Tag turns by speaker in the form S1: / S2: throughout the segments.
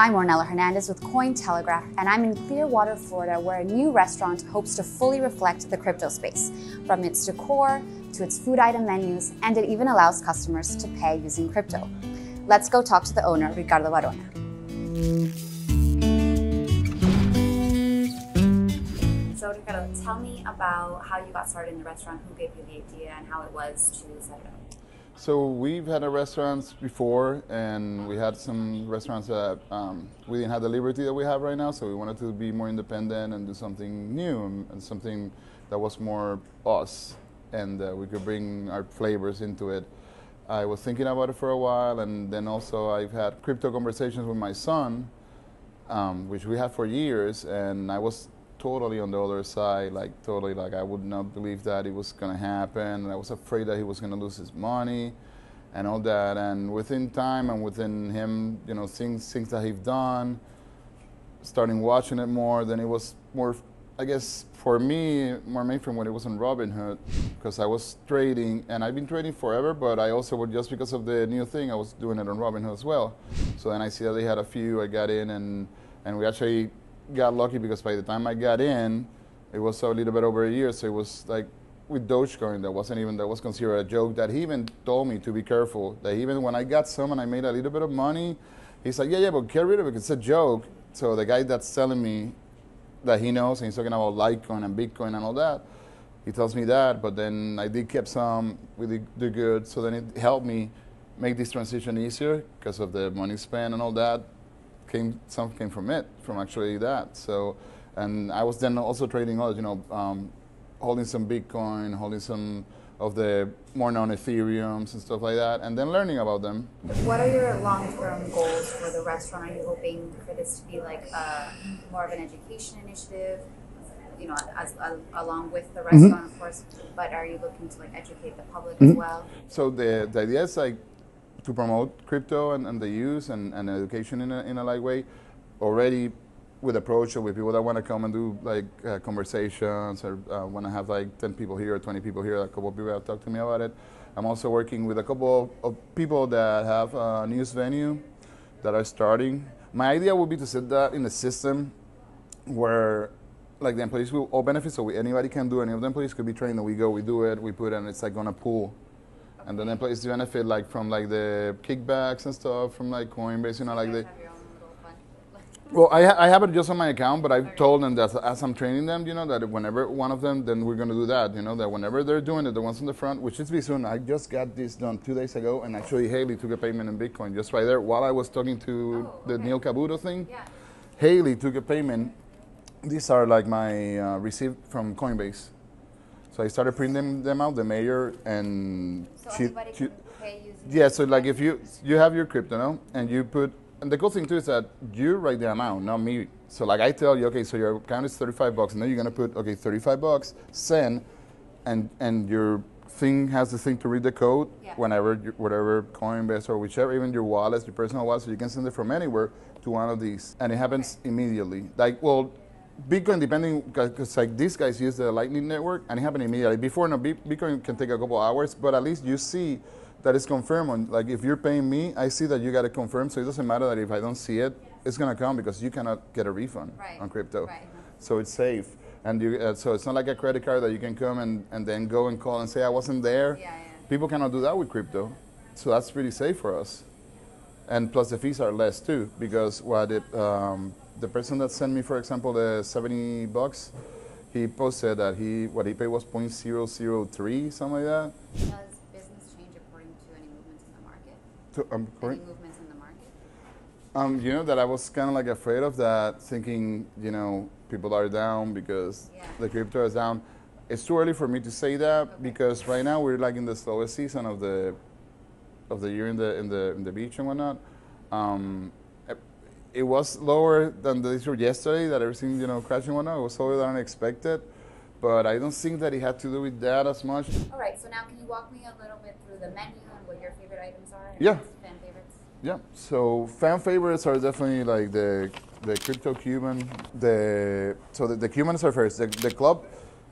S1: I'm Ornella Hernandez with Cointelegraph, and I'm in Clearwater, Florida, where a new restaurant hopes to fully reflect the crypto space, from its decor to its food item menus, and it even allows customers to pay using crypto. Let's go talk to the owner, Ricardo Varona. So, Ricardo, tell me about how you got started in the restaurant, who gave you the idea, and how it was to set it up.
S2: So we've had a restaurants before, and we had some restaurants that um, we didn't have the liberty that we have right now. So we wanted to be more independent and do something new and, something that was more us, and uh, we could bring our flavors into it. I was thinking about it for a while, and then also I've had crypto conversations with my son, um, which we had for years, and I was totally on the other side, like totally like I would not believe that it was gonna happen. I was afraid that he was gonna lose his money and all that. And within time and within him, you know, things things that he's done, starting watching it more, then it was more I guess for me, more mainstream when it was on Robinhood, because I was trading, and I've been trading forever, but I also would, just because of the new thing, I was doing it on Robinhood as well. So then I see that they had a few, I got in, and, and we actually got lucky because by the time I got in, it was a little bit over a year. So it was like with Dogecoin, that wasn't even that was considered a joke. That he even told me to be careful. That even when I got some and I made a little bit of money, he's like, yeah, yeah, but get rid of it. It's a joke. So the guy that's telling me that he knows and he's talking about Litecoin and Bitcoin and all that, he tells me that. But then I did keep some with the, the good. So then it helped me make this transition easier because of the money spent and all that came some came from it, from actually that. So, and I was then also trading others, you know, um, holding some Bitcoin, holding some of the more known Ethereums and stuff like that, and then learning about them.
S1: What are your long-term goals for the restaurant? Are you hoping for this to be like a, more of an education initiative? You know, as, as along with the restaurant, mm-hmm. of course. But are you looking to like educate the public mm-hmm. as well?
S2: So the the idea is like to promote crypto and, and the use and, and education in a, in a light way already with approach with people that want to come and do like uh, conversations or uh, want to have like 10 people here or 20 people here a couple of people have talked to me about it. I'm also working with a couple of people that have a news venue that are starting. My idea would be to set that in a system where like the employees will all benefit so we, anybody can do any of the employees could be trained and we go we do it we put it and it's like on a pool and then employees benefit like from like the kickbacks and stuff from like Coinbase, you know, like the. Well, I, ha- I have it just on my account, but I've told them that as I'm training them, you know, that whenever one of them, then we're going to do that, you know, that whenever they're doing it, the ones in the front, which is be soon. I just got this done two days ago, and actually Haley took a payment in Bitcoin just right there while I was talking to oh, okay. the Neil Cavuto thing. Yeah. Haley took a payment. These are like my uh, received from Coinbase. So I started printing them out, the mayor and
S1: so she, she
S2: yeah. So like if you you have your crypto now and you put and the cool thing too is that you write the amount, not me. So like I tell you, okay, so your account is 35 bucks, and then you're gonna put okay 35 bucks, send, and and your thing has the thing to read the code yeah. whenever whatever Coinbase or whichever, even your wallet, your personal wallet, so you can send it from anywhere to one of these, and it happens okay. immediately. Like well, Bitcoin, depending, because like these guys use the Lightning Network, and it happened immediately. Before, no, Bitcoin can take a couple hours, but at least you see that it's confirmed. On, like if you're paying me, I see that you got it confirmed, so it doesn't matter that if I don't see it, it's gonna come because you cannot get a refund
S1: right.
S2: on crypto.
S1: Right.
S2: So it's safe, and you, uh, so it's not like a credit card that you can come and, and then go and call and say I wasn't there.
S1: Yeah, yeah.
S2: People cannot do that with crypto, so that's pretty safe for us. And plus the fees are less too because what it um, the person that sent me, for example, the 70 bucks, he posted that he what he paid was 0.003, something like that.
S1: Does business change according to any movements in the market?
S2: To, um,
S1: any movements in the market?
S2: Um, you know that I was kind of like afraid of that, thinking you know people are down because yeah. the crypto is down. It's too early for me to say that okay. because right now we're like in the slowest season of the of the year in the in the in the beach and whatnot. Um, it was lower than the issue yesterday that everything you know crashing one It was lower than expected, but I don't think that it had to do with that as much.
S1: All right, so now can you walk me a little bit through the menu and what your favorite items are?
S2: Yeah.
S1: Fan favorites.
S2: Yeah. So fan favorites are definitely like the the crypto Cuban. The so the, the Cubans are first. The, the club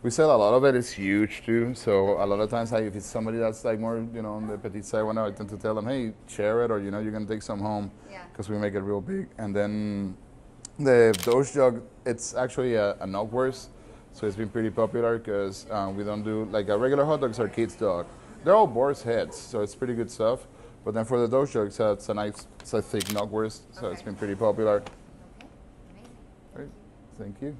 S2: We sell a lot of it. It's huge too. So a lot of times, like, if it's somebody that's like more, you know, on the petite side, one I tend to tell them, hey, share it, or you know, you can take some home,
S1: Yeah.
S2: because we make it real big. And then the Doge jug, it's actually a, a knockwurst, so it's been pretty popular because um, we don't do like a regular hot dogs or kids dog. They're all boar's heads, so it's pretty good stuff. But then for the Doge jug, it's a, it's a nice, it's a thick knockwurst, so it's been pretty popular.
S1: Okay, amazing.
S2: Thank you.